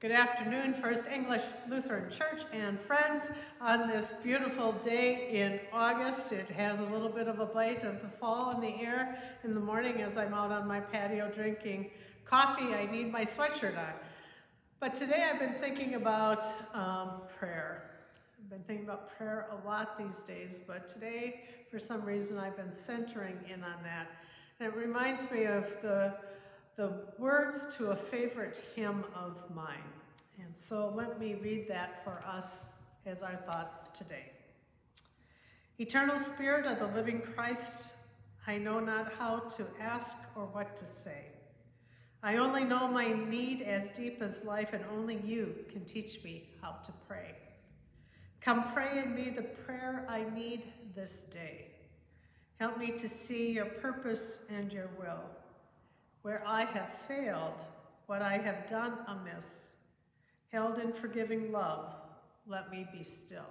Good afternoon, First English Lutheran Church and friends. On this beautiful day in August, it has a little bit of a bite of the fall in the air. In the morning, as I'm out on my patio drinking coffee, I need my sweatshirt on. But today I've been thinking about um, prayer. I've been thinking about prayer a lot these days, but today, for some reason, I've been centering in on that. And it reminds me of the the words to a favorite hymn of mine. And so let me read that for us as our thoughts today. Eternal Spirit of the living Christ, I know not how to ask or what to say. I only know my need as deep as life, and only you can teach me how to pray. Come pray in me the prayer I need this day. Help me to see your purpose and your will where I have failed, what I have done amiss, held in forgiving love, let me be still.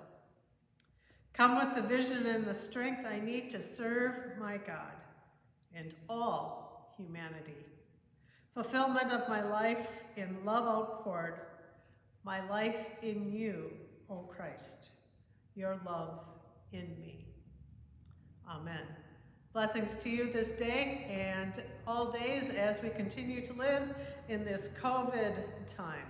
Come with the vision and the strength I need to serve my God and all humanity. Fulfillment of my life in love outpoured, my life in you, O Christ, your love in me. Amen. Blessings to you this day and all days as we continue to live in this COVID time.